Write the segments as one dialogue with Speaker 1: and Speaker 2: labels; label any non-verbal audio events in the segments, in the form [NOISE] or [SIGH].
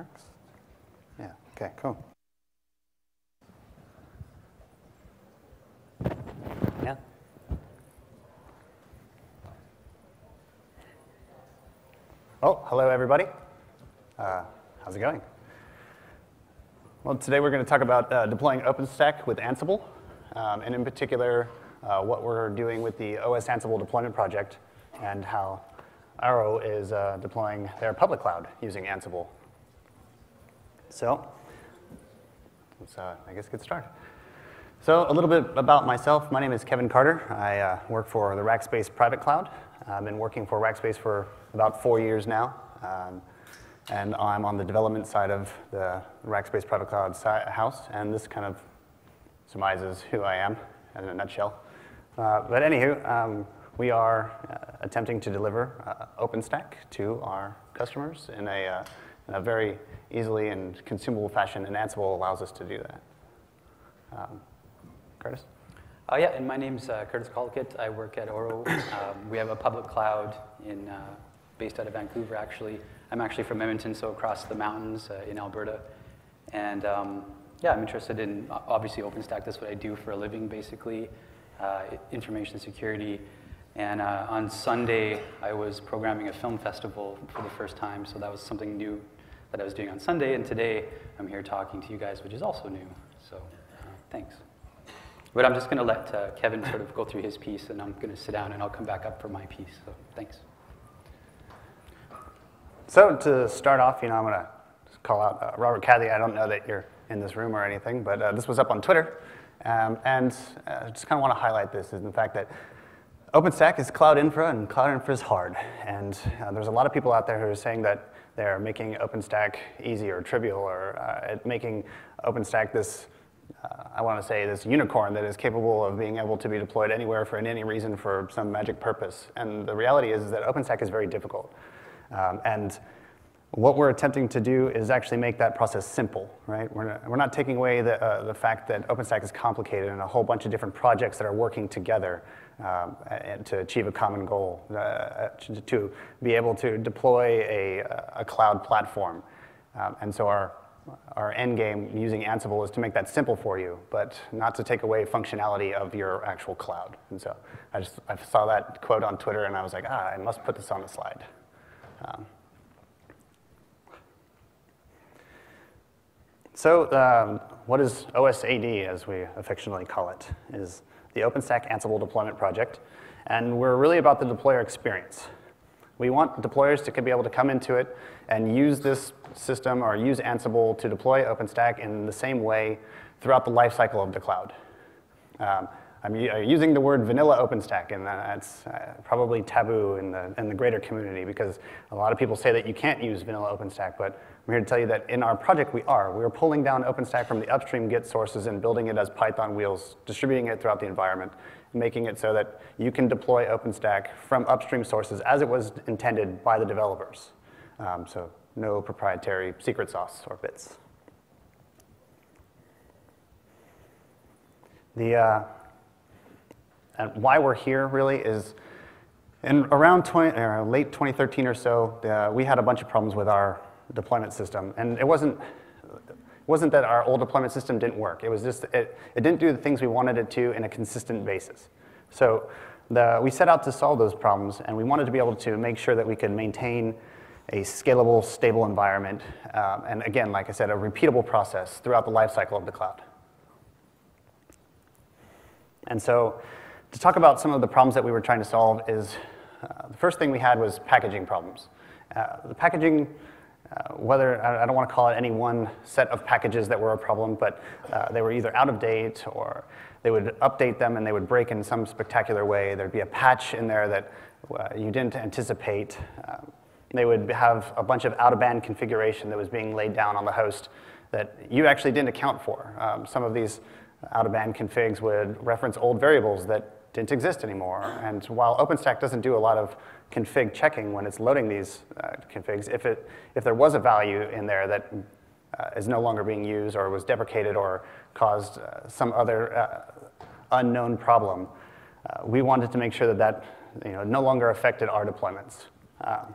Speaker 1: works? Yeah, okay, cool. Yeah. Oh, hello everybody. Uh, how's it going? Well, today we're going to talk about uh, deploying OpenStack with Ansible, um, and in particular, uh, what we're doing with the OS Ansible deployment project and how AURO is uh, deploying their public cloud using Ansible. So let's, uh, I guess, get started. So a little bit about myself. My name is Kevin Carter. I uh, work for the Rackspace Private Cloud. I've been working for Rackspace for about four years now. Um, and I'm on the development side of the Rackspace Private Cloud house, and this kind of surmises who I am in a nutshell. Uh, but anywho, um, we are uh, attempting to deliver uh, OpenStack to our customers in a, uh, in a very easily and consumable fashion, and Ansible allows us to do that. Um, Curtis?
Speaker 2: Uh, yeah, and my name's uh, Curtis Collicutt. I work at AURO. Um, we have a public cloud in, uh, based out of Vancouver, actually. I'm actually from Edmonton, so across the mountains uh, in Alberta. And um, yeah, I'm interested in, obviously, OpenStack. That's what I do for a living, basically, uh, information security. And uh, on Sunday, I was programming a film festival for the first time, so that was something new that I was doing on Sunday, and today I'm here talking to you guys, which is also new. So uh, thanks. But I'm just going to let uh, Kevin sort of go through his piece, and I'm going to sit down, and I'll come back up for my piece. So thanks.
Speaker 1: So to start off, you know, I'm going to call out uh, Robert Caddy. I don't know that you're in this room or anything, but uh, this was up on Twitter. Um, and I uh, just kind of want to highlight this is the fact that OpenStack is cloud infra, and cloud infra is hard. And uh, there's a lot of people out there who are saying that they're making OpenStack easy or trivial, or uh, making OpenStack this, uh, I want to say, this unicorn that is capable of being able to be deployed anywhere for any reason for some magic purpose. And the reality is, is that OpenStack is very difficult. Um, and what we're attempting to do is actually make that process simple, right? We're not, we're not taking away the, uh, the fact that OpenStack is complicated and a whole bunch of different projects that are working together um, to achieve a common goal, uh, to, to, be able to deploy a, a cloud platform. Um, and so our, our end game using Ansible is to make that simple for you, but not to take away functionality of your actual cloud. And so I just I saw that quote on Twitter and I was like, ah, I must put this on the slide. Um, so um, what is OSAD, as we affectionately call it, is the OpenStack Ansible deployment project, and we're really about the deployer experience. We want deployers to be able to come into it and use this system or use Ansible to deploy OpenStack in the same way throughout the lifecycle of the cloud. Um, I'm using the word vanilla OpenStack, and that's uh, probably taboo in the, in the greater community because a lot of people say that you can't use vanilla OpenStack, but I'm here to tell you that in our project we are. We are pulling down OpenStack from the upstream Git sources and building it as Python wheels, distributing it throughout the environment, making it so that you can deploy OpenStack from upstream sources as it was intended by the developers. Um, so no proprietary secret sauce or bits. The, uh, and why we're here really is in around 20, uh, late 2013 or so, uh, we had a bunch of problems with our deployment system. And it wasn't, it wasn't that our old deployment system didn't work. It was just, it, it didn't do the things we wanted it to in a consistent basis. So the, we set out to solve those problems, and we wanted to be able to make sure that we could maintain a scalable, stable environment, um, and again, like I said, a repeatable process throughout the lifecycle of the cloud. And so to talk about some of the problems that we were trying to solve is, uh, the first thing we had was packaging problems. Uh, the packaging uh, whether, I don't want to call it any one set of packages that were a problem, but uh, they were either out of date or they would update them and they would break in some spectacular way. There'd be a patch in there that uh, you didn't anticipate. Um, they would have a bunch of out-of-band configuration that was being laid down on the host that you actually didn't account for. Um, some of these out-of-band configs would reference old variables that didn't exist anymore. And while OpenStack doesn't do a lot of config checking when it's loading these uh, configs, if, it, if there was a value in there that uh, is no longer being used or was deprecated or caused uh, some other uh, unknown problem, uh, we wanted to make sure that that you know, no longer affected our deployments. Um,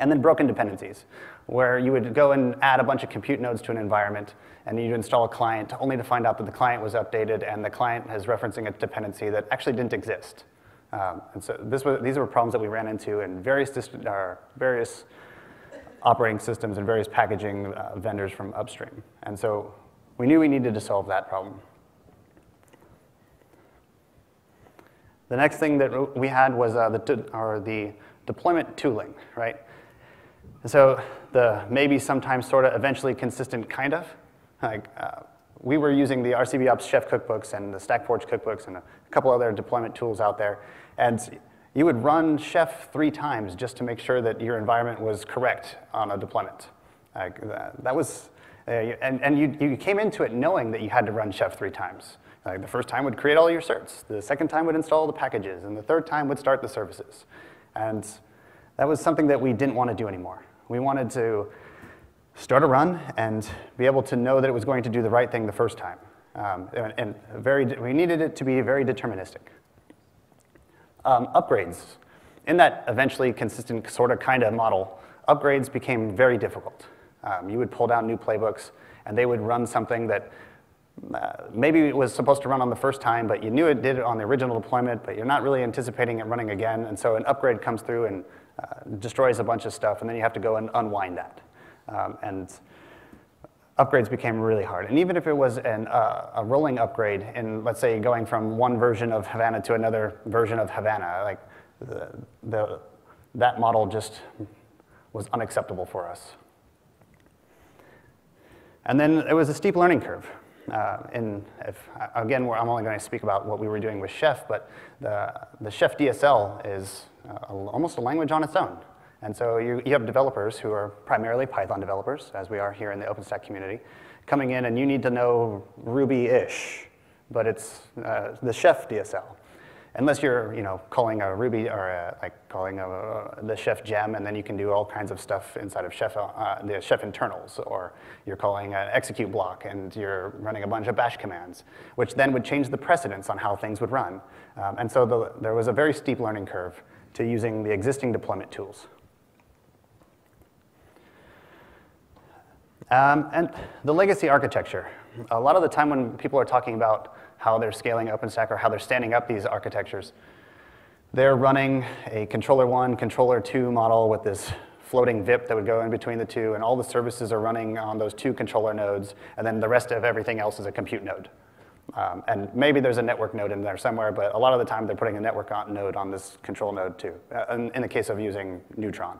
Speaker 1: And then broken dependencies, where you would go and add a bunch of compute nodes to an environment, and you'd install a client only to find out that the client was updated and the client is referencing a dependency that actually didn't exist. Um, and so this was, these were problems that we ran into in various, uh, various operating systems and various packaging uh, vendors from upstream. And so we knew we needed to solve that problem. The next thing that we had was uh, the, or the deployment tooling, right? And so the maybe sometimes sort of eventually consistent kind of, like uh, we were using the RCB Ops Chef cookbooks and the StackForge cookbooks and a couple other deployment tools out there. And you would run Chef three times just to make sure that your environment was correct on a deployment. That was, uh, and, and you, you came into it knowing that you had to run Chef three times. Like the first time would create all your certs, the second time would install the packages, and the third time would start the services. And that was something that we didn't want to do anymore. We wanted to start a run and be able to know that it was going to do the right thing the first time. Um, and, and very, we needed it to be very deterministic. Um, upgrades. In that eventually consistent sort of kind of model, upgrades became very difficult. Um, you would pull down new playbooks, and they would run something that uh, maybe it was supposed to run on the first time, but you knew it did it on the original deployment, but you're not really anticipating it running again, and so an upgrade comes through and uh, destroys a bunch of stuff, and then you have to go and unwind that. Um, and upgrades became really hard. And even if it was an, uh, a rolling upgrade in, let's say, going from one version of Havana to another version of Havana, like the, the, that model just was unacceptable for us. And then it was a steep learning curve. Uh, and if, again, I'm only going to speak about what we were doing with Chef, but the, the Chef DSL is uh, almost a language on its own. And so you, you have developers who are primarily Python developers, as we are here in the OpenStack community, coming in and you need to know Ruby-ish, but it's uh, the Chef DSL unless you're you know calling a Ruby or a, like calling a, the Chef gem, and then you can do all kinds of stuff inside of Chef uh, the Chef internals, or you're calling an execute block and you're running a bunch of bash commands, which then would change the precedence on how things would run. Um, and so the, there was a very steep learning curve to using the existing deployment tools. Um, and the legacy architecture. A lot of the time when people are talking about how they're scaling OpenStack or how they're standing up these architectures. They're running a controller one, controller two model with this floating VIP that would go in between the two, and all the services are running on those two controller nodes, and then the rest of everything else is a compute node. Um, and maybe there's a network node in there somewhere, but a lot of the time they're putting a network on node on this control node too, uh, in, in the case of using Neutron.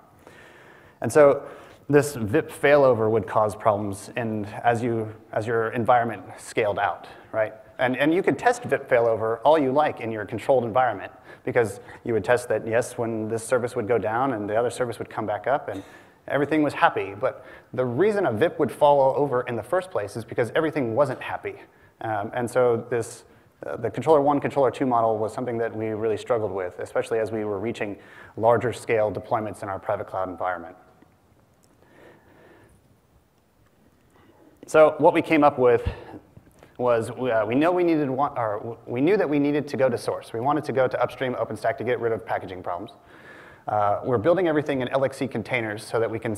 Speaker 1: And so this VIP failover would cause problems in, as, you, as your environment scaled out, right? And, and you could test VIP failover all you like in your controlled environment because you would test that, yes, when this service would go down and the other service would come back up and everything was happy. But the reason a VIP would fall over in the first place is because everything wasn't happy. Um, and so this, uh, the controller one, controller two model was something that we really struggled with, especially as we were reaching larger scale deployments in our private cloud environment. So what we came up with was uh, we know we needed one, or we knew that we needed to go to source. We wanted to go to upstream OpenStack to get rid of packaging problems. Uh, we're building everything in LXC containers so that we can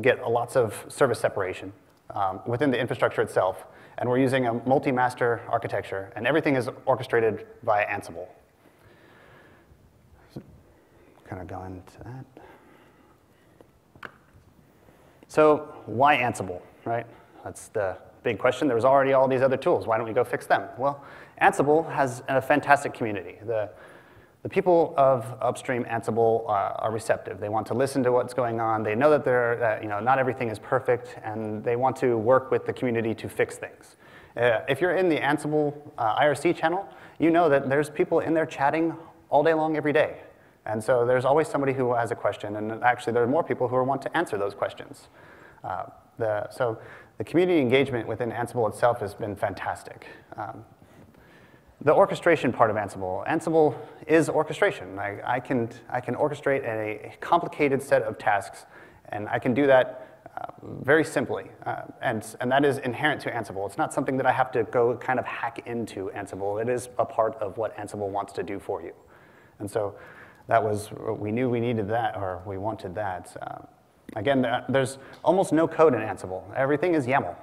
Speaker 1: get lots of service separation um, within the infrastructure itself. And we're using a multi-master architecture, and everything is orchestrated via Ansible. Kind of go into that. So why Ansible, right? That's the big question. There was already all these other tools. Why don't we go fix them? Well, Ansible has a fantastic community. The, the people of upstream Ansible uh, are receptive. They want to listen to what's going on. They know that they're, uh, you know, not everything is perfect, and they want to work with the community to fix things. Uh, if you're in the Ansible uh, IRC channel, you know that there's people in there chatting all day long every day. And so there's always somebody who has a question, and actually there are more people who want to answer those questions. Uh, the, so the community engagement within Ansible itself has been fantastic. Um, the orchestration part of Ansible, Ansible is orchestration. I, I, can, I can orchestrate a complicated set of tasks, and I can do that uh, very simply. Uh, and, and that is inherent to Ansible. It's not something that I have to go kind of hack into Ansible. It is a part of what Ansible wants to do for you. And so that was, we knew we needed that, or we wanted that. Uh, Again, there's almost no code in Ansible. Everything is YAML,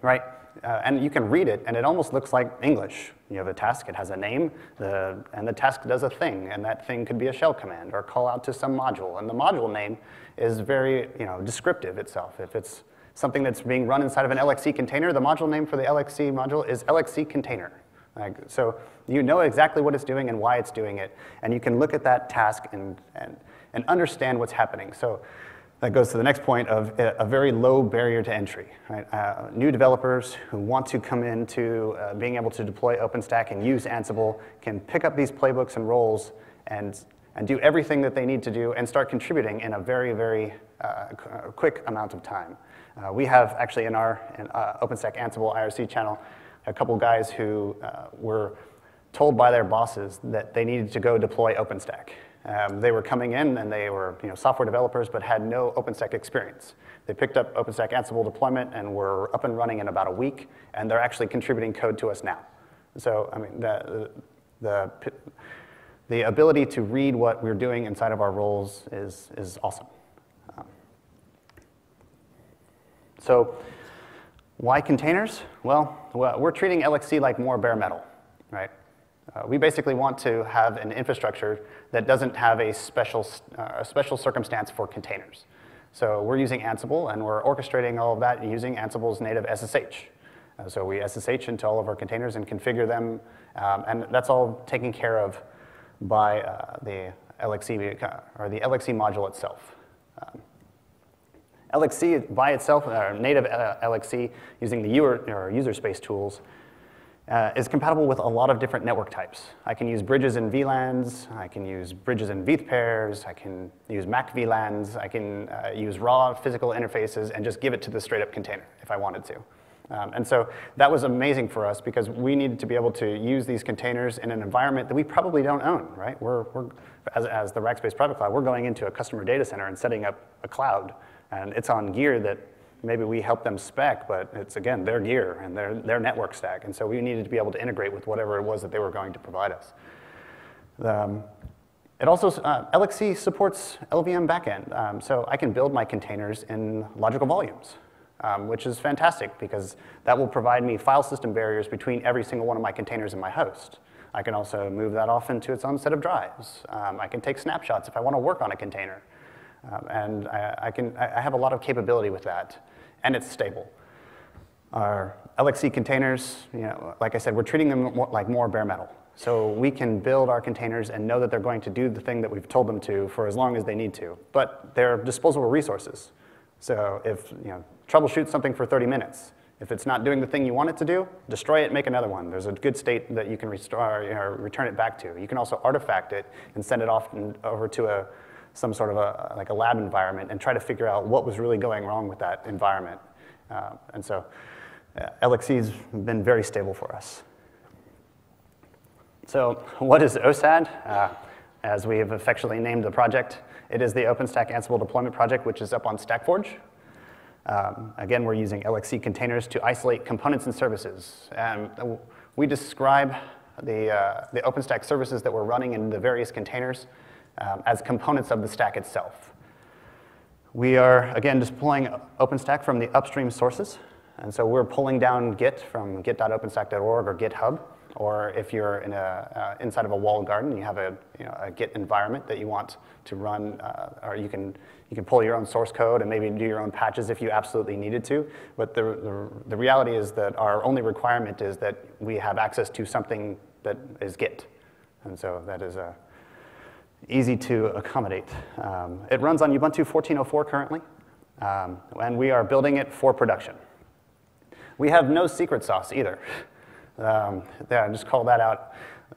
Speaker 1: right? Uh, and you can read it, and it almost looks like English. You have a task, it has a name, the, and the task does a thing, and that thing could be a shell command or call out to some module. And the module name is very you know, descriptive itself. If it's something that's being run inside of an LXC container, the module name for the LXC module is LXC container. Like, so you know exactly what it's doing and why it's doing it, and you can look at that task and, and, and understand what's happening. So that goes to the next point of a, very low barrier to entry. Right? Uh, new developers who want to come into uh, being able to deploy OpenStack and use Ansible can pick up these playbooks and roles and, and do everything that they need to do and start contributing in a very, very uh, uh, quick amount of time. Uh, we have actually in our in, uh, OpenStack Ansible IRC channel a couple guys who were told by their bosses that they needed to go deploy OpenStack. Um, they were coming in and they were you know, software developers but had no OpenStack experience. They picked up OpenStack Ansible deployment and were up and running in about a week, and they're actually contributing code to us now. So, I mean, the, the, the ability to read what we're doing inside of our roles is, is awesome. Um, so, why containers? Well, we're treating LXC like more bare metal, right? Uh, we basically want to have an infrastructure that doesn't have a special, uh, a special circumstance for containers. So we're using Ansible, and we're orchestrating all of that using Ansible's native SSH. Uh, so we SSH into all of our containers and configure them, um, and that's all taken care of by uh, the LXC, uh, or the LXC module itself. Um, LXC by itself, uh, native uh, LXC using the user, or user space tools, uh, is compatible with a lot of different network types. I can use bridges in VLANs, I can use bridges in VETH pairs, I can use MAC VLANs, I can uh, use raw physical interfaces and just give it to the straight up container if I wanted to. Um, and so that was amazing for us because we needed to be able to use these containers in an environment that we probably don't own, right? We're, we're as, as the Rackspace Private Cloud, we're going into a customer data center and setting up a cloud, and it's on gear that maybe we help them spec, but it's again their gear and their, their network stack. And so we needed to be able to integrate with whatever it was that they were going to provide us. Um, it also, uh, LXC supports LVM backend. Um, so I can build my containers in logical volumes, um, which is fantastic because that will provide me file system barriers between every single one of my containers and my host. I can also move that off into its own set of drives. Um, I can take snapshots if I want to work on a container. Um, and I, I, can, I have a lot of capability with that and it's stable. Our LXC containers, you know, like I said, we're treating them more, like more bare metal. So we can build our containers and know that they're going to do the thing that we've told them to for as long as they need to. But they're disposable resources. So if you know, troubleshoot something for 30 minutes, if it's not doing the thing you want it to do, destroy it, make another one. There's a good state that you can restore, you know, return it back to. You can also artifact it and send it off and over to a, some sort of a, like a lab environment and try to figure out what was really going wrong with that environment. Uh, and so uh, LXC's been very stable for us. So what is OSAD? Uh, as we have affectionately named the project, it is the OpenStack Ansible Deployment Project, which is up on StackForge. Um, again, we're using LXC containers to isolate components and services. And we describe the, uh, the OpenStack services that we're running in the various containers um, as components of the stack itself. We are, again, deploying OpenStack from the upstream sources. And so we're pulling down Git from git.openstack.org or GitHub. Or if you're in a, uh, inside of a walled garden, you have a, you know, a Git environment that you want to run, uh, or you can, you can pull your own source code and maybe do your own patches if you absolutely needed to. But the, the, the reality is that our only requirement is that we have access to something that is Git. And so that is a, easy to accommodate. Um, it runs on Ubuntu 14.04 currently, um, and we are building it for production. We have no secret sauce either. Um, yeah, just call that out.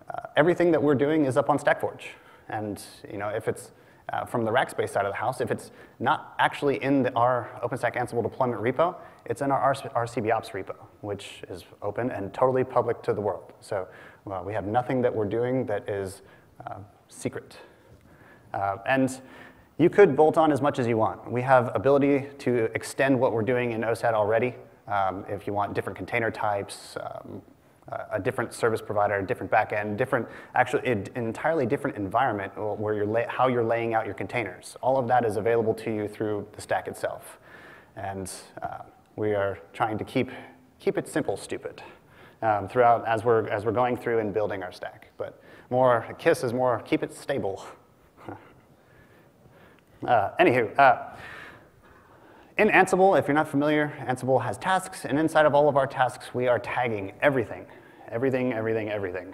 Speaker 1: Uh, everything that we're doing is up on StackForge, and you know if it's uh, from the Rackspace side of the house, if it's not actually in the, our OpenStack Ansible deployment repo, it's in our RCBOps repo, which is open and totally public to the world. So we have nothing that we're doing that is uh, secret. Uh, and you could bolt on as much as you want. We have ability to extend what we're doing in OSAD already. Um, if you want different container types, um, a different service provider, a different backend, different, actually, an entirely different environment where you're how you're laying out your containers. All of that is available to you through the stack itself. And uh, we are trying to keep, keep it simple, stupid, um, throughout as we're, as we're going through and building our stack. But more, KISS is more, keep it stable. Uh, anywho, uh, in Ansible, if you're not familiar, Ansible has tasks, and inside of all of our tasks, we are tagging everything, everything, everything, everything.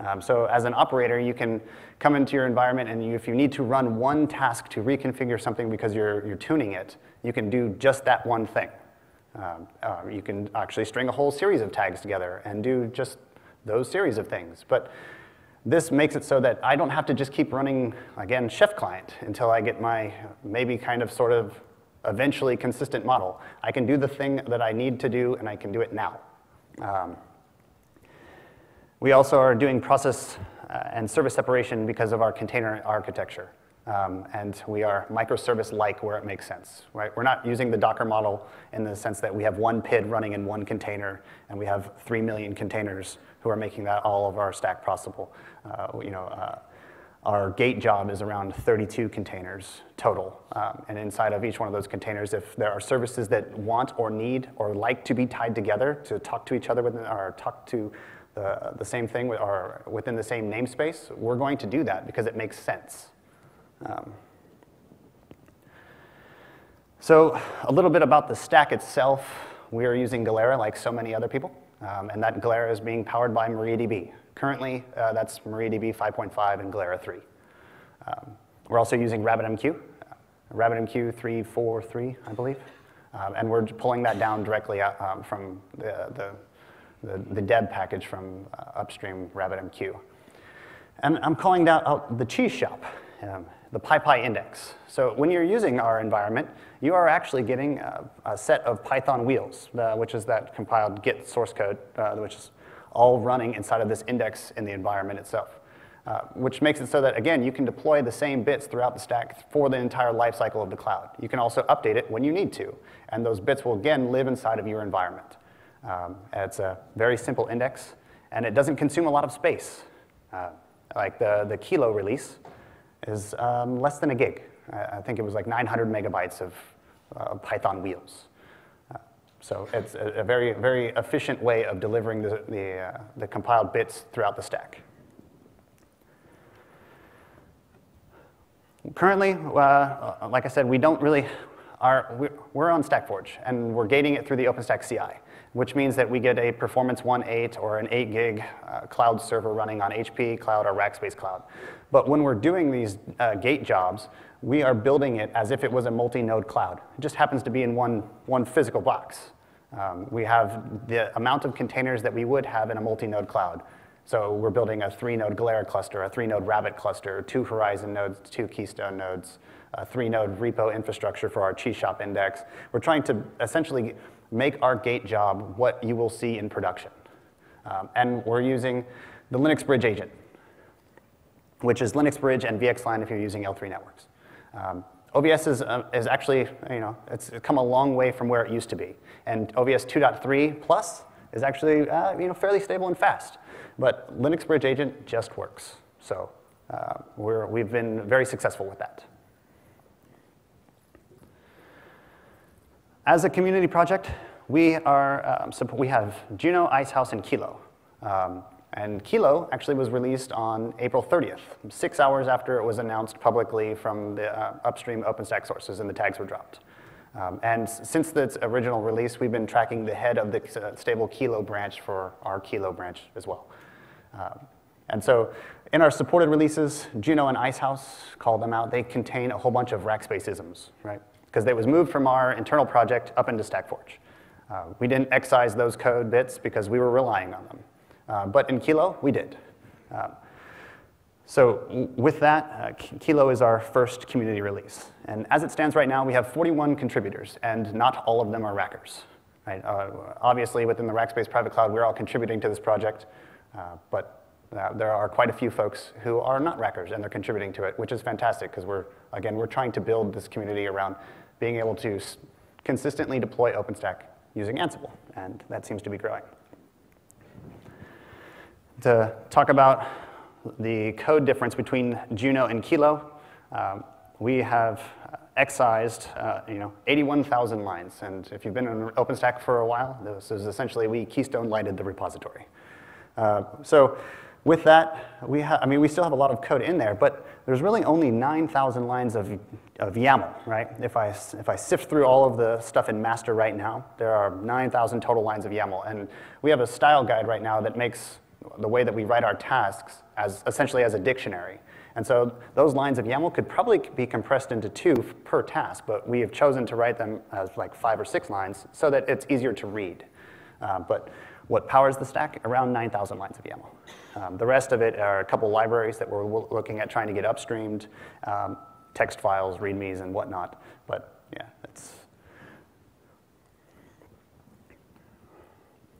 Speaker 1: Um, so as an operator, you can come into your environment, and you, if you need to run one task to reconfigure something because you're, you're tuning it, you can do just that one thing. Um, uh, you can actually string a whole series of tags together and do just those series of things. But this makes it so that I don't have to just keep running, again, Chef client until I get my maybe kind of sort of eventually consistent model. I can do the thing that I need to do, and I can do it now. Um, we also are doing process uh, and service separation because of our container architecture. Um, and we are microservice-like where it makes sense, right? We're not using the Docker model in the sense that we have one PID running in one container, and we have three million containers who are making that all of our stack possible. Uh, you know, uh, our gate job is around 32 containers total. Um, and inside of each one of those containers, if there are services that want or need or like to be tied together to talk to each other within, or talk to the, the same thing with, or within the same namespace, we're going to do that because it makes sense. Um, so a little bit about the stack itself. We are using Galera like so many other people, um, and that Galera is being powered by MariaDB. Currently, uh, that's MariaDB 5.5 and Galera 3. Um, we're also using RabbitMQ, uh, RabbitMQ 343, I believe. Um, and we're pulling that down directly out, um, from the, the, the, the, deb package from uh, upstream RabbitMQ. And I'm calling that out the cheese shop, um, the PyPI index. So when you're using our environment, you are actually getting a, a set of Python wheels, uh, which is that compiled Git source code, uh, which is all running inside of this index in the environment itself. Uh, which makes it so that, again, you can deploy the same bits throughout the stack for the entire lifecycle of the cloud. You can also update it when you need to, and those bits will, again, live inside of your environment. Um, it's a very simple index, and it doesn't consume a lot of space. Uh, like the, the Kilo release is um, less than a gig. I, think it was like 900 megabytes of uh, Python wheels. So it's a, a, very, very efficient way of delivering the, the, uh, the compiled bits throughout the stack. Currently, uh, like I said, we don't really, are, we're on StackForge, and we're gating it through the OpenStack CI, which means that we get a performance 1.8 or an 8 gig uh, cloud server running on HP Cloud or Rackspace Cloud. But when we're doing these uh, gate jobs, we are building it as if it was a multi-node cloud. It just happens to be in one, one physical box. Um, we have the amount of containers that we would have in a multi-node cloud. So we're building a three-node Galera cluster, a three-node Rabbit cluster, two Horizon nodes, two Keystone nodes, a three-node repo infrastructure for our cheese shop index. We're trying to essentially make our gate job what you will see in production. Um, and we're using the Linux Bridge agent, which is Linux Bridge and VXLAN if you're using L3 networks. Um, OVS is, uh, is actually, you know, it's come a long way from where it used to be. And OVS 2.3 plus is actually, uh, you know, fairly stable and fast. But Linux Bridge Agent just works. So uh, we're, we've been very successful with that. As a community project, we, are, um, we have Juno, Icehouse, and Kilo. Um, and Kilo actually was released on April 30th, six hours after it was announced publicly from the uh, upstream OpenStack sources and the tags were dropped. Um, and since its original release, we've been tracking the head of the uh, stable Kilo branch for our Kilo branch as well. Um, and so in our supported releases, Juno and Icehouse, call them out, they contain a whole bunch of Rackspace isms, right? Because they was moved from our internal project up into StackForge. Uh, we didn't excise those code bits because we were relying on them. Uh, but in Kilo, we did. Um, so with that, uh, Kilo is our first community release. And as it stands right now, we have 41 contributors, and not all of them are Rackers. Right? Uh, obviously, within the Rackspace Private Cloud, we're all contributing to this project, uh, but uh, there are quite a few folks who are not Rackers, and they're contributing to it, which is fantastic, because we're, again, we're trying to build this community around being able to consistently deploy OpenStack using Ansible, and that seems to be growing. To talk about the code difference between Juno and Kilo. Um, we have excised, uh, you know, 81,000 lines. And if you've been in OpenStack for a while, this is essentially we keystone lighted the repository. Uh, so with that, we I mean, we still have a lot of code in there, but there's really only 9,000 lines of, of YAML, right? If I, if I sift through all of the stuff in master right now, there are 9,000 total lines of YAML. And we have a style guide right now that makes the way that we write our tasks as essentially as a dictionary. And so those lines of YAML could probably be compressed into two per task, but we have chosen to write them as like five or six lines so that it's easier to read. Uh, but what powers the stack? Around 9,000 lines of YAML. Um, the rest of it are a couple libraries that we're looking at trying to get upstreamed, um, text files, readmes, and whatnot. But yeah, it's.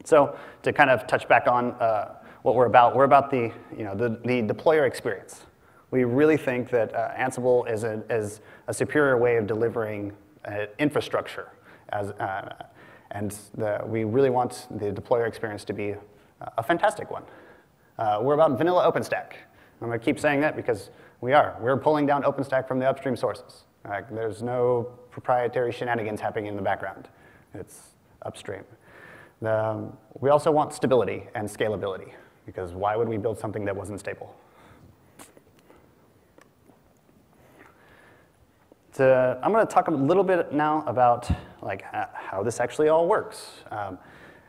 Speaker 1: So to kind of touch back on uh, what we're about, we're about the, you know, the, the deployer experience. We really think that uh, Ansible is a, is a superior way of delivering uh, infrastructure as, uh, and the, we really want the deployer experience to be a fantastic one. Uh, we're about vanilla OpenStack. I'm going to keep saying that because we are. We're pulling down OpenStack from the upstream sources. Uh, there's no proprietary shenanigans happening in the background. It's upstream. The, we also want stability and scalability because why would we build something that wasn't stable? to, I'm going to talk a little bit now about like how this actually all works. Um,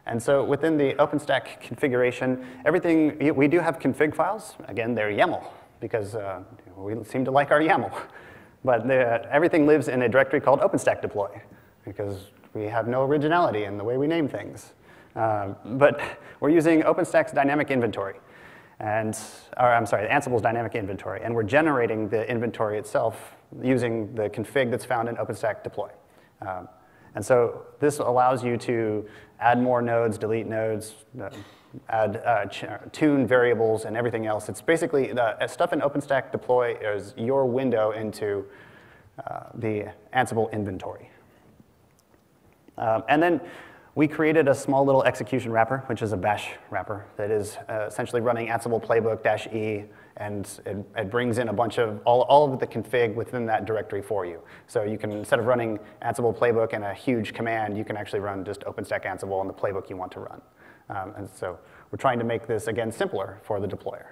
Speaker 1: and so within the OpenStack configuration, everything, we do have config files. Again, they're YAML because uh, we seem to like our YAML. [LAUGHS] But the, everything lives in a directory called OpenStack deploy because we have no originality in the way we name things. Um, but we're using OpenStack's dynamic inventory and, or I'm sorry, Ansible's dynamic inventory, and we're generating the inventory itself using the config that's found in OpenStack deploy. Um, and so this allows you to add more nodes, delete nodes, uh, add uh, tune variables, and everything else. It's basically the uh, stuff in OpenStack deploy is your window into uh, the Ansible inventory. Um, and then we created a small little execution wrapper, which is a bash wrapper that is uh, essentially running Ansible playbook-e, and it, it, brings in a bunch of, all, all of the config within that directory for you. So you can, instead of running Ansible playbook and a huge command, you can actually run just OpenStack Ansible and the playbook you want to run. Um, and so we're trying to make this, again, simpler for the deployer.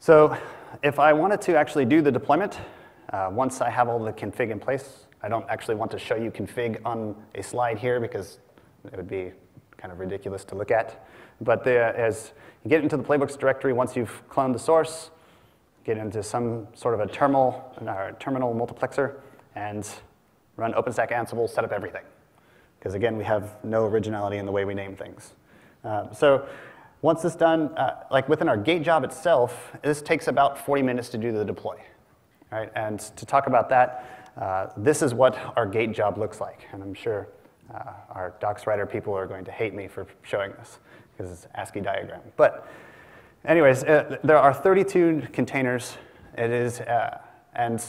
Speaker 1: So if I wanted to actually do the deployment, uh, once I have all the config in place, I don't actually want to show you config on a slide here because it would be kind of ridiculous to look at. But as you get into the playbooks directory, once you've cloned the source, get into some sort of a terminal, uh, terminal multiplexer, and run OpenStack Ansible, set up everything. Because again, we have no originality in the way we name things. Uh, so once this done, uh, like within our gate job itself, this takes about 40 minutes to do the deploy. Right? And to talk about that, uh, this is what our gate job looks like. And I'm sure uh, our docs writer people are going to hate me for showing this because it's ASCII diagram. But anyways, uh, there are 32 containers. It is, uh, and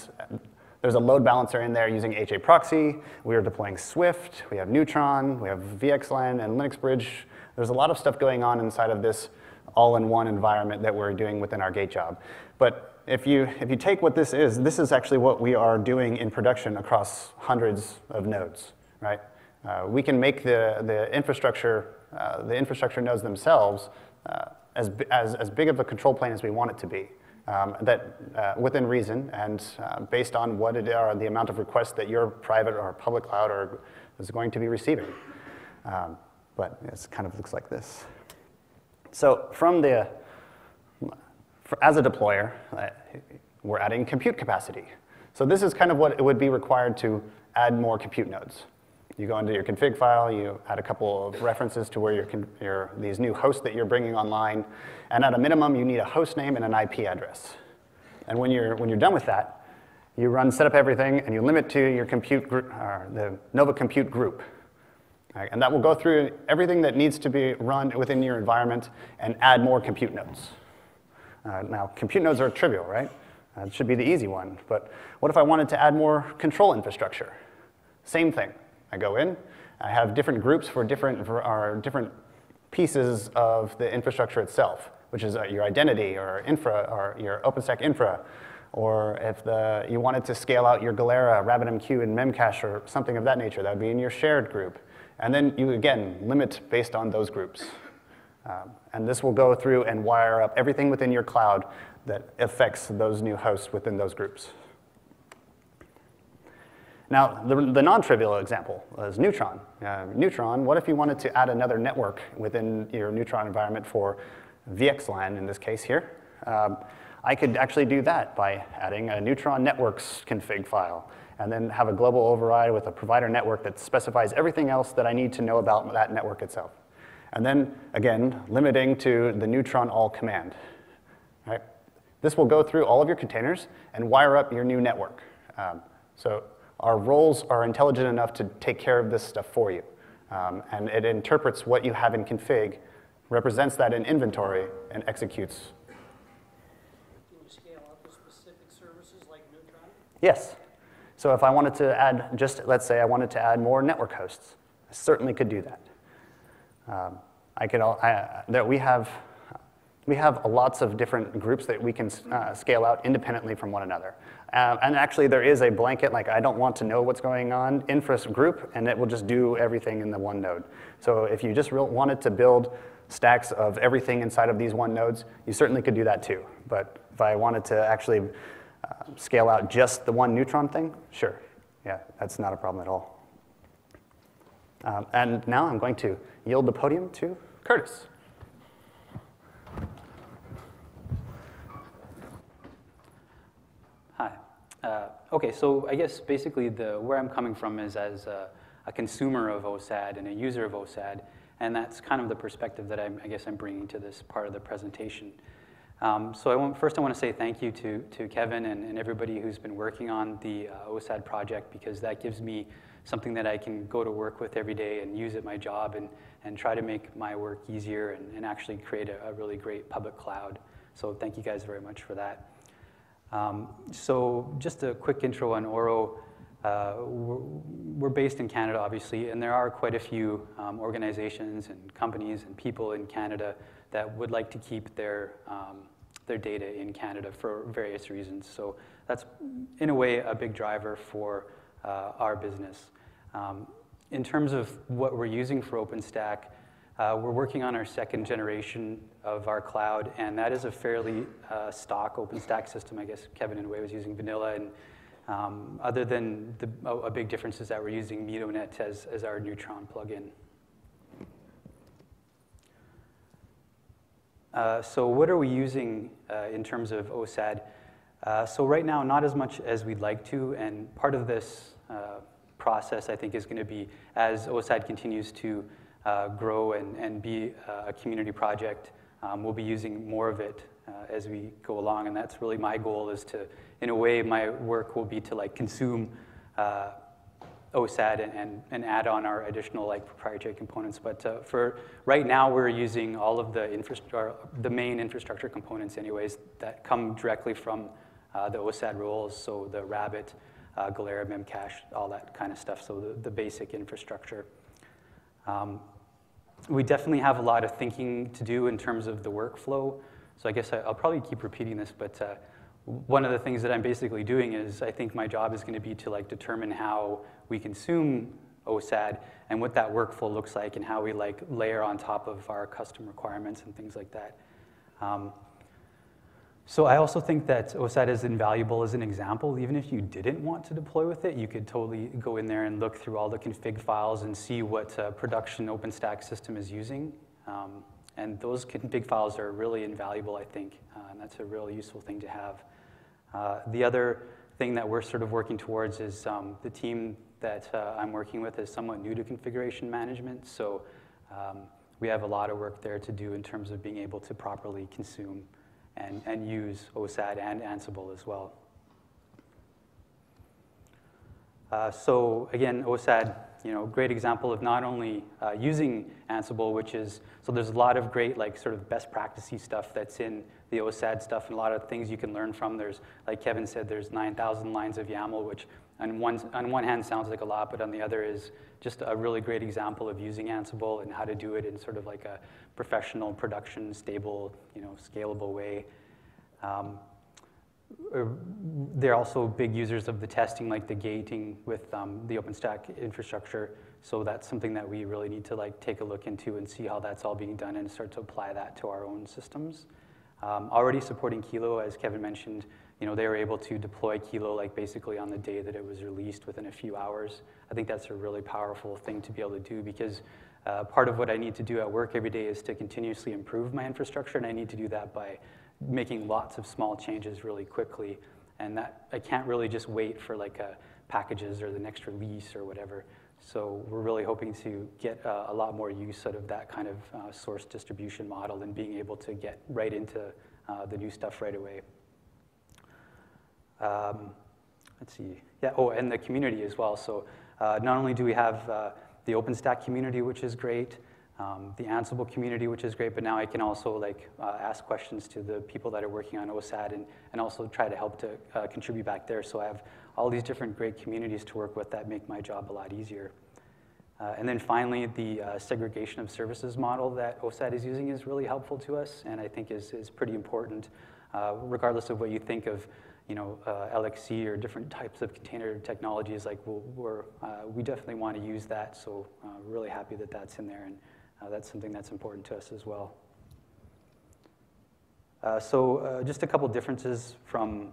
Speaker 1: there's a load balancer in there using HA proxy. We are deploying Swift. We have Neutron. We have VXLAN and Linux Bridge. There's a lot of stuff going on inside of this all-in-one environment that we're doing within our gate job. But if you, if you take what this is, this is actually what we are doing in production across hundreds of nodes, right? Uh, we can make the, the infrastructure, uh, the infrastructure nodes themselves uh, as, as, as big of a control plane as we want it to be. Um, that uh, within reason and uh, based on what it are the amount of requests that your private or public cloud are, is going to be receiving. Um, but it kind of looks like this. So from the for, as a deployer, uh, we're adding compute capacity. So this is kind of what it would be required to add more compute nodes. You go into your config file, you add a couple of references to where your, your, these new hosts that you're bringing online, and at a minimum, you need a host name and an IP address. And when you're, when you're done with that, you run set up everything, and you limit to your compute group, the Nova compute group. Right? And that will go through everything that needs to be run within your environment and add more compute nodes. Uh, now, compute nodes are trivial, right? That should be the easy one. But what if I wanted to add more control infrastructure? Same thing. I go in, I have different groups for different, for different pieces of the infrastructure itself, which is uh, your identity or infra or your OpenStack infra, or if the, you wanted to scale out your Galera, RabbitMQ, and Memcache or something of that nature, that would be in your shared group. And then you, again, limit based on those groups. Um, and this will go through and wire up everything within your cloud that affects those new hosts within those groups. Now, the, the non-trivial example is Neutron. Uh, Neutron, what if you wanted to add another network within your Neutron environment for VXLAN in this case here? Um, I could actually do that by adding a Neutron networks config file and then have a global override with a provider network that specifies everything else that I need to know about that network itself. And then, again, limiting to the neutron all command. Right? This will go through all of your containers and wire up your new network. Um, so our roles are intelligent enough to take care of this stuff for you. Um, and it interprets what you have in config, represents that in inventory, and executes.
Speaker 3: Can you scale up to specific services like Neutron?
Speaker 1: Yes. So if I wanted to add, just let's say I wanted to add more network hosts, I certainly could do that. Um, I could, I, that we have, we have lots of different groups that we can uh, scale out independently from one another. Uh, and actually, there is a blanket, like I don't want to know what's going on, infra group, and it will just do everything in the one node. So if you just wanted to build stacks of everything inside of these one nodes, you certainly could do that too. But if I wanted to actually uh, scale out just the one neutron thing, sure. Yeah, that's not a problem at all. Um, and now I'm going to yield the podium to Curtis.
Speaker 2: Hi. Uh, okay, so I guess basically the, where I'm coming from is as a, a, consumer of OSAD and a user of OSAD, and that's kind of the perspective that I'm, I guess I'm bringing to this part of the presentation. Um, so I want, first I want to say thank you to, to Kevin and, and everybody who's been working on the uh, OSAD project because that gives me something that I can go to work with every day and use at my job and, and try to make my work easier and, and actually create a, a really great public cloud. So thank you guys very much for that. Um, so just a quick intro on AURO. Uh, we're, we're, based in Canada, obviously, and there are quite a few um, organizations and companies and people in Canada that would like to keep their, um, their data in Canada for various reasons. So that's, in a way, a big driver for uh, our business. Um, in terms of what we're using for OpenStack, uh, we're working on our second generation of our cloud, and that is a fairly uh, stock OpenStack system. I guess Kevin Inouye was using vanilla, and um, other than the, a big difference is that we're using MidoNet as, as our Neutron plugin. Uh, so what are we using uh, in terms of OSAD? Uh, so right now, not as much as we'd like to, and part of this uh, process, I think, is going to be as OSAD continues to uh, grow and, and be uh, a community project, um, we'll be using more of it uh, as we go along. And that's really my goal is to, in a way, my work will be to like consume uh, OSAD and, and, and, add on our additional like proprietary components. But uh, for right now, we're using all of the infrastructure, the main infrastructure components anyways, that come directly from uh, the OSAD roles, so the Rabbit, uh, Galera, Memcache, all that kind of stuff, so the, the basic infrastructure. Um, we definitely have a lot of thinking to do in terms of the workflow. So I guess I, will probably keep repeating this, but uh, one of the things that I'm basically doing is I think my job is going to be to like determine how we consume OSAD and what that workflow looks like and how we like layer on top of our custom requirements and things like that. Um, so I also think that OSAD is invaluable as an example. Even if you didn't want to deploy with it, you could totally go in there and look through all the config files and see what uh, production OpenStack system is using. Um, and those config files are really invaluable, I think, uh, and that's a really useful thing to have. Uh, the other thing that we're sort of working towards is um, the team that uh, I'm working with is somewhat new to configuration management, so um, we have a lot of work there to do in terms of being able to properly consume and, and use OSAD and Ansible as well. Uh, so again, OSAD you know, great example of not only uh, using Ansible, which is, so there's a lot of great, like, sort of best practicey stuff that's in the OSAD stuff, and a lot of things you can learn from. There's, like Kevin said, there's 9,000 lines of YAML, which on one, on one hand sounds like a lot, but on the other is just a really great example of using Ansible and how to do it in sort of like a professional, production, stable, you know, scalable way. Um, they're also big users of the testing, like the gating with um, the OpenStack infrastructure. So that's something that we really need to like take a look into and see how that's all being done and start to apply that to our own systems. Um, already supporting Kilo, as Kevin mentioned, you know, they were able to deploy Kilo like basically on the day that it was released within a few hours. I think that's a really powerful thing to be able to do because uh, part of what I need to do at work every day is to continuously improve my infrastructure, and I need to do that by making lots of small changes really quickly. And that I can't really just wait for like a packages or the next release or whatever. So we're really hoping to get uh, a lot more use out of that kind of uh, source distribution model and being able to get right into uh, the new stuff right away. Um, let's see. Yeah, oh, and the community as well. So uh, not only do we have uh, the OpenStack community, which is great, um, the Ansible community, which is great, but now I can also like uh, ask questions to the people that are working on OSAD and, and also try to help to uh, contribute back there. So I have all these different great communities to work with that make my job a lot easier. Uh, and then finally, the uh, segregation of services model that OSAD is using is really helpful to us and I think is, is pretty important, regardless of what you think of you know, uh, LXC or different types of container technologies, like we we uh, we definitely want to use that. So uh, really happy that that's in there, and uh, that's something that's important to us as well. Uh, so uh, just a couple differences from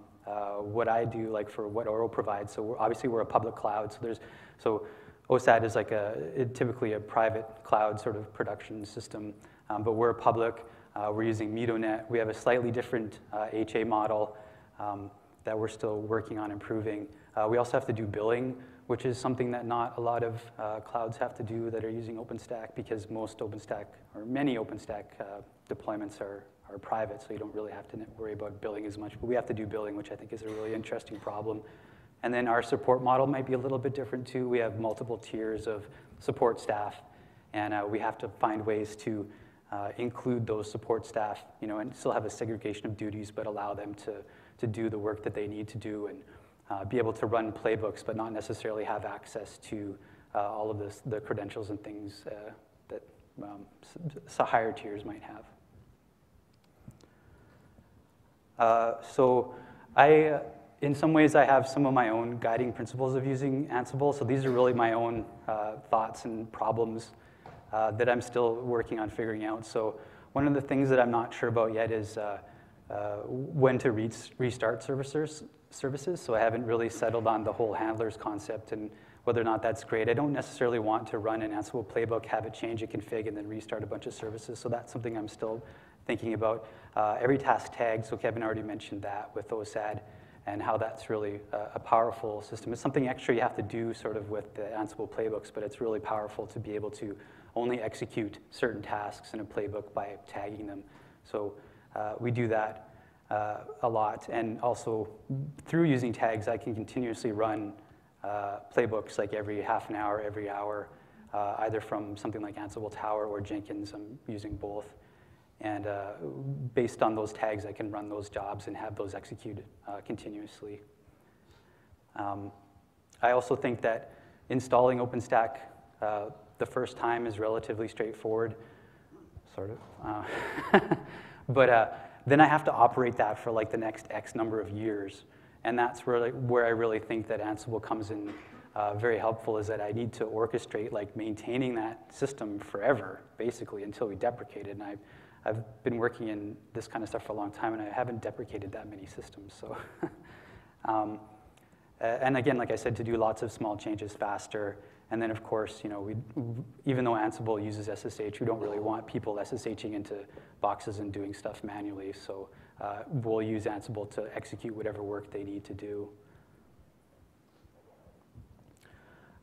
Speaker 2: what I do, like for what AURO provides. So we're, obviously we're a public cloud, so there's so OSAD is like a typically a private cloud sort of production system, um, but we're public. we're using MidoNet. We have a slightly different HA model. Um, that we're still working on improving. Uh, we also have to do billing, which is something that not a lot of uh, clouds have to do that are using OpenStack because most OpenStack, or many OpenStack uh, deployments are, are private, so you don't really have to worry about billing as much. But we have to do billing, which I think is a really interesting problem. And then our support model might be a little bit different too. We have multiple tiers of support staff, and uh, we have to find ways to uh, include those support staff, you know, and still have a segregation of duties, but allow them to to do the work that they need to do and uh, be able to run playbooks, but not necessarily have access to uh, all of this, the credentials and things uh, that um, higher tiers might have. Uh, so I, uh, in some ways, I have some of my own guiding principles of using Ansible. So these are really my own uh, thoughts and problems that I'm still working on figuring out. So one of the things that I'm not sure about yet is uh, when to re restart services, services. So I haven't really settled on the whole handlers concept and whether or not that's great. I don't necessarily want to run an Ansible playbook, have it change a config, and then restart a bunch of services. So that's something I'm still thinking about. Uh, every task tag, so Kevin already mentioned that with OSAD and how that's really a, a, powerful system. It's something extra you have to do sort of with the Ansible playbooks, but it's really powerful to be able to only execute certain tasks in a playbook by tagging them. So uh, we do that uh, a lot. And also, through using tags, I can continuously run uh, playbooks like every half an hour, every hour, uh, either from something like Ansible Tower or Jenkins. I'm using both. And uh, based on those tags, I can run those jobs and have those executed uh, continuously. Um, I also think that installing OpenStack the first time is relatively straightforward, sort of. [LAUGHS] but then I have to operate that for like the next X number of years. And that's really where I really think that Ansible comes in uh, very helpful is that I need to orchestrate like maintaining that system forever, basically, until we deprecate it. And I've, I've been working in this kind of stuff for a long time, and I haven't deprecated that many systems. So, [LAUGHS] um, and again, like I said, to do lots of small changes faster and then, of course, you know, we, even though Ansible uses SSH, we don't really want people SSHing into boxes and doing stuff manually. So uh, we'll use Ansible to execute whatever work they need to do.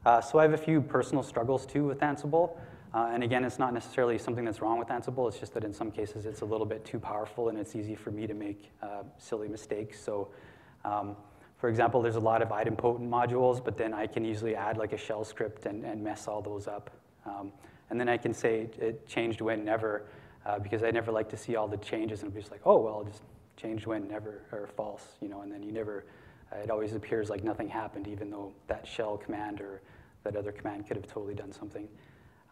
Speaker 2: Uh, so I have a few personal struggles too with Ansible. Uh, and again, it's not necessarily something that's wrong with Ansible. It's just that in some cases it's a little bit too powerful and it's easy for me to make uh, silly mistakes. So um, for example, there's a lot of idempotent modules, but then I can easily add like a shell script and, and mess all those up. Um, and then I can say it changed when never, uh, because I never like to see all the changes and be just like, oh, well, just changed when never, or false, you know, and then you never, uh, it always appears like nothing happened, even though that shell command or that other command could have totally done something.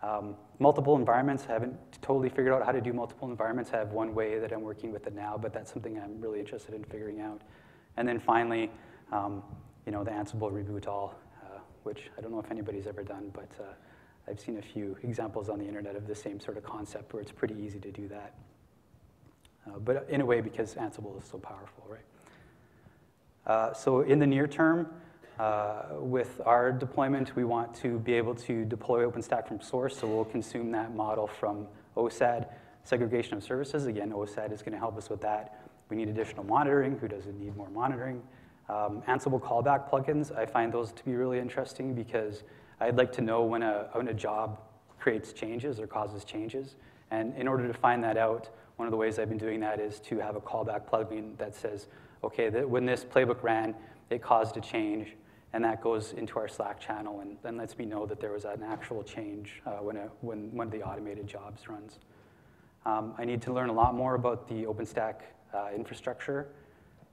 Speaker 2: Um, multiple environments, I haven't totally figured out how to do multiple environments. I have one way that I'm working with it now, but that's something I'm really interested in figuring out. And then finally, um, you know, the Ansible reboot all, uh, which I don't know if anybody's ever done, but uh, I've seen a few examples on the internet of the same sort of concept where it's pretty easy to do that. Uh, but in a way, because Ansible is so powerful, right? Uh, so in the near term, uh, with our deployment, we want to be able to deploy OpenStack from source, so we'll consume that model from OSAD segregation of services. Again, OSAD is going to help us with that. We need additional monitoring. Who doesn't need more monitoring? Um, Ansible callback plugins, I find those to be really interesting because I'd like to know when a, when a job creates changes or causes changes. And in order to find that out, one of the ways I've been doing that is to have a callback plugin that says, okay, that when this playbook ran, it caused a change and that goes into our Slack channel and then lets me know that there was an actual change uh, when, a, when one of the automated jobs runs. Um, I need to learn a lot more about the OpenStack uh, infrastructure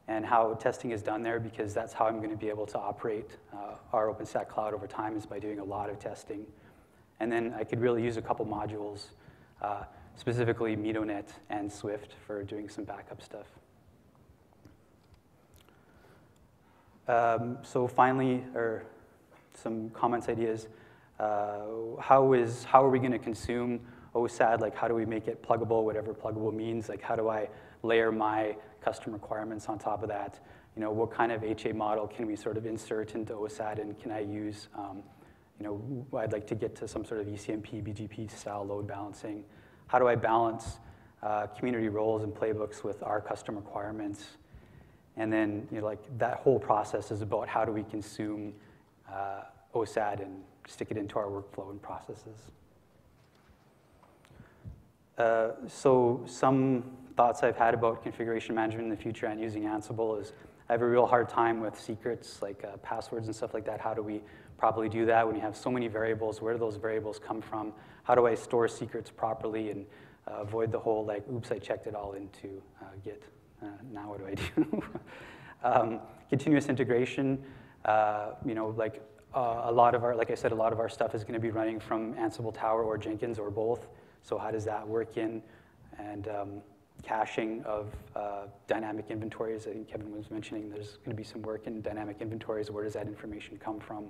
Speaker 2: and how testing is done there because that's how I'm going to be able to operate uh, our OpenStack cloud over time is by doing a lot of testing. And then I could really use a couple modules, uh, specifically MidoNet and Swift for doing some backup stuff. Um, so finally, or some comments, ideas. Uh, how is how are we going to consume OSAD? Like, how do we make it pluggable? Whatever pluggable means. Like, how do I layer my custom requirements on top of that? You know, what kind of HA model can we sort of insert into OSAD, and can I use? Um, you know, I'd like to get to some sort of ECMP, BGP style load balancing. How do I balance uh, community roles and playbooks with our custom requirements? And then you know, like that whole process is about how do we consume uh, OSAD and stick it into our workflow and processes. Uh, so some thoughts I've had about configuration management in the future and using Ansible is I have a real hard time with secrets like uh, passwords and stuff like that. How do we properly do that when you have so many variables? Where do those variables come from? How do I store secrets properly and uh, avoid the whole like, oops, I checked it all into uh, Git? Uh, now what do I [LAUGHS] do? um, continuous integration, uh, you know, like uh, a lot of our, like I said, a lot of our stuff is going to be running from Ansible Tower or Jenkins or both. So how does that work in? And um, caching of uh, dynamic inventories. I think Kevin was mentioning there's going to be some work in dynamic inventories. Where does that information come from?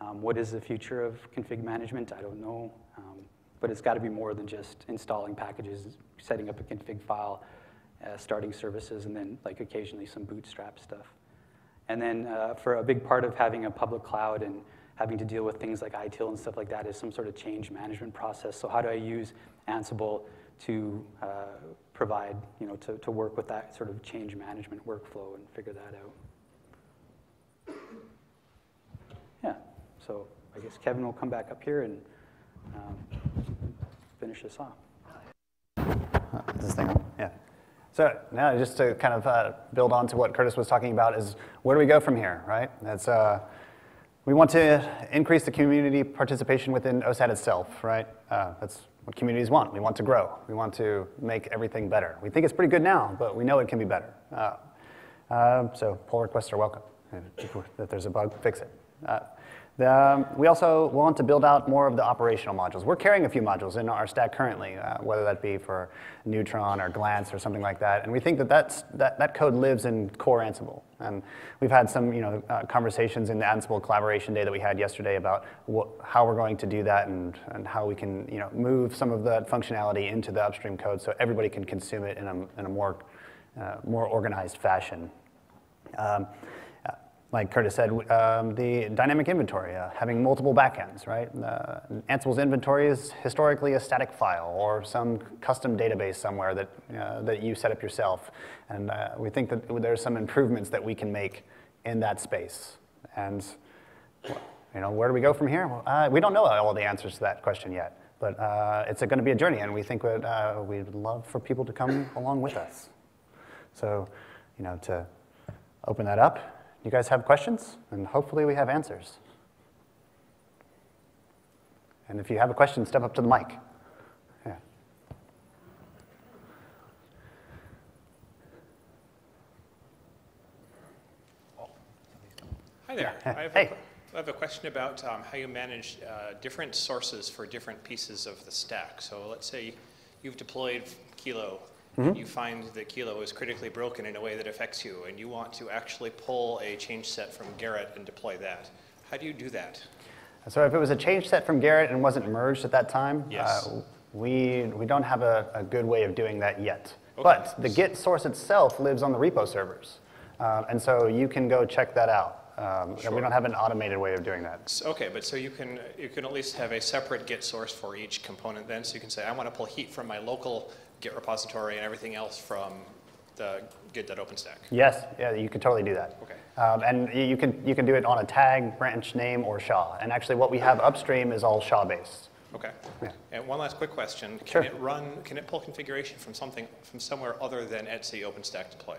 Speaker 2: Um, what is the future of config management? I don't know. Um, but it's got to be more than just installing packages, setting up a config file, uh, starting services, and then like occasionally some bootstrap stuff. And then uh, for a big part of having a public cloud and having to deal with things like ITIL and stuff like that is some sort of change management process. So how do I use Ansible to uh, provide, you know, to, to work with that sort of change management workflow and figure that out? Yeah, so I guess Kevin will come back up here and um, finish this off.
Speaker 1: This thing on? Yeah. So now, just to kind of uh, build on to what Curtis was talking about, is where do we go from here, right? That's, uh, we want to increase the community participation within OSAD itself, right? Uh, that's what communities want. We want to grow. We want to make everything better. We think it's pretty good now, but we know it can be better. Uh, uh, so pull requests are welcome. If there's a bug, fix it. The, um, we also want to build out more of the operational modules. We're carrying a few modules in our stack currently, uh, whether that be for Neutron or Glance or something like that. And we think that that's, that, that code lives in core Ansible. And we've had some you know, uh, conversations in the Ansible collaboration day that we had yesterday about how we're going to do that and, and how we can you know, move some of that functionality into the upstream code so everybody can consume it in a, in a more, uh, more organized fashion. Um, like Curtis said, um, the dynamic inventory, uh, having multiple backends, right? Uh, Ansible's inventory is historically a static file or some custom database somewhere that, uh, that you set up yourself. And uh, we think that there's some improvements that we can make in that space. And you know, where do we go from here? Uh, we don't know all the answers to that question yet, but uh, it's going to be a journey, and we think that, we'd love for people to come along with us. So, you know, to open that up, you guys have questions? And hopefully we have answers. And if you have a question, step up to the mic. Yeah.
Speaker 4: Hi there. [LAUGHS] I have,
Speaker 1: Hey.
Speaker 4: a, I have a question about um, how you manage uh, different sources for different pieces of the stack. So let's say you've deployed Kilo,
Speaker 1: Mm-hmm.
Speaker 4: you find that Kilo is critically broken in a way that affects you, and you want to actually pull a change set from Gerrit and deploy that. How do you do that?
Speaker 1: So if it was a change set from Gerrit and wasn't merged at that time,
Speaker 4: Yes.
Speaker 1: uh, we, we don't have a, a good way of doing that yet.
Speaker 4: Okay.
Speaker 1: But the Git source itself lives on the repo servers. Um, and so you can go check that out. Um,
Speaker 4: Sure.
Speaker 1: we don't have an automated way of doing that.
Speaker 4: Okay, but so you can, you can at least have a separate Git source for each component then, so you can say, I want to pull heat from my local Git repository and everything else from the git.openstack.
Speaker 1: Yes, yeah, you could totally do that.
Speaker 4: Okay.
Speaker 1: Um, and you can, you can do it on a tag, branch name, or SHA. And actually, what we have upstream is all SHA based.
Speaker 4: Okay.
Speaker 1: Yeah.
Speaker 4: And one last quick question.
Speaker 1: Sure.
Speaker 4: Can it run, can it pull configuration from something, from somewhere other than Etsy OpenStack deploy?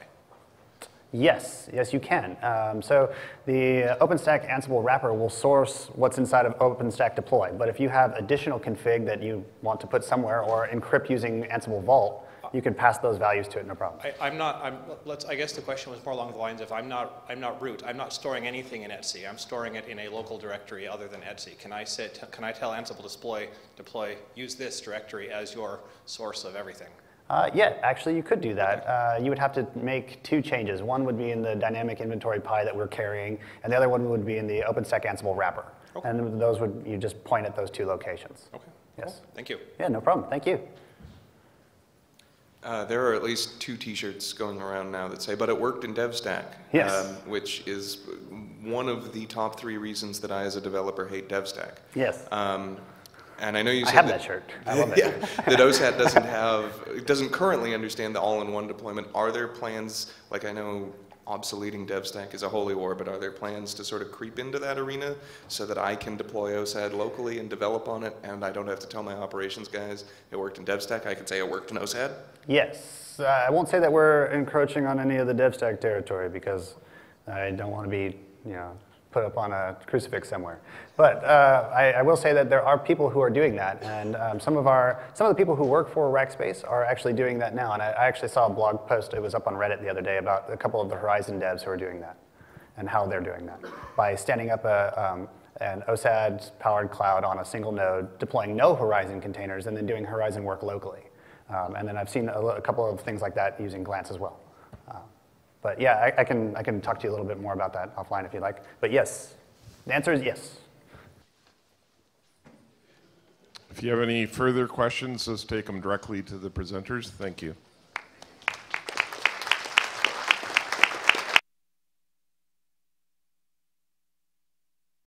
Speaker 1: Yes, yes, you can. Um, so the OpenStack Ansible wrapper will source what's inside of OpenStack deploy. But if you have additional config that you want to put somewhere or encrypt using Ansible Vault, you can pass those values to it, no problem.
Speaker 4: I, I'm not, I'm, let's, I guess the question was more along the lines of, I'm not, I'm not root, I'm not storing anything in Etsy, I'm storing it in a local directory other than Etsy. Can I say, can I tell Ansible deploy, deploy, use this directory as your source of everything?
Speaker 1: Uh, yeah, actually, you could do that. Uh, you would have to make two changes. One would be in the dynamic inventory pie that we're carrying, and the other one would be in the OpenStack Ansible wrapper.
Speaker 4: Okay.
Speaker 1: And those would, you just point at those two locations.
Speaker 4: Okay.
Speaker 1: Yes.
Speaker 4: Cool. Thank you.
Speaker 1: Yeah, no problem. Thank you.
Speaker 5: Uh, there are at least two T-shirts going around now that say, "But it worked in DevStack,"
Speaker 1: Yes.
Speaker 5: um, which is one of the top three reasons that I, as a developer, hate DevStack.
Speaker 1: Yes.
Speaker 5: Um, and I know you
Speaker 1: I have that shirt. I [LAUGHS] love it.
Speaker 5: yeah, that OSAD [LAUGHS] doesn't have, doesn't currently understand the all-in-one deployment. Are there plans, like I know obsoleting DevStack is a holy war, but are there plans to sort of creep into that arena so that I can deploy OSAD locally and develop on it, and I don't have to tell my operations guys it worked in DevStack? I can say it worked in OSAD.
Speaker 1: Yes. Uh, I won't say that we're encroaching on any of the DevStack territory because I don't want to be, you know, put up on a crucifix somewhere. But uh, I, I will say that there are people who are doing that, and um, some of our some of the people who work for Rackspace are actually doing that now. And I, I actually saw a blog post. It was up on Reddit the other day about a couple of the Horizon devs who are doing that, and how they're doing that by standing up a. Um, an OSAD powered cloud on a single node, deploying no Horizon containers, and then doing Horizon work locally. Um, and then I've seen a, a couple of things like that using Glance as well. But yeah, I, I, can, I can talk to you a little bit more about that offline if you'd like. But yes, the answer is yes.
Speaker 6: If you have any further questions, just take them directly to the presenters. Thank you.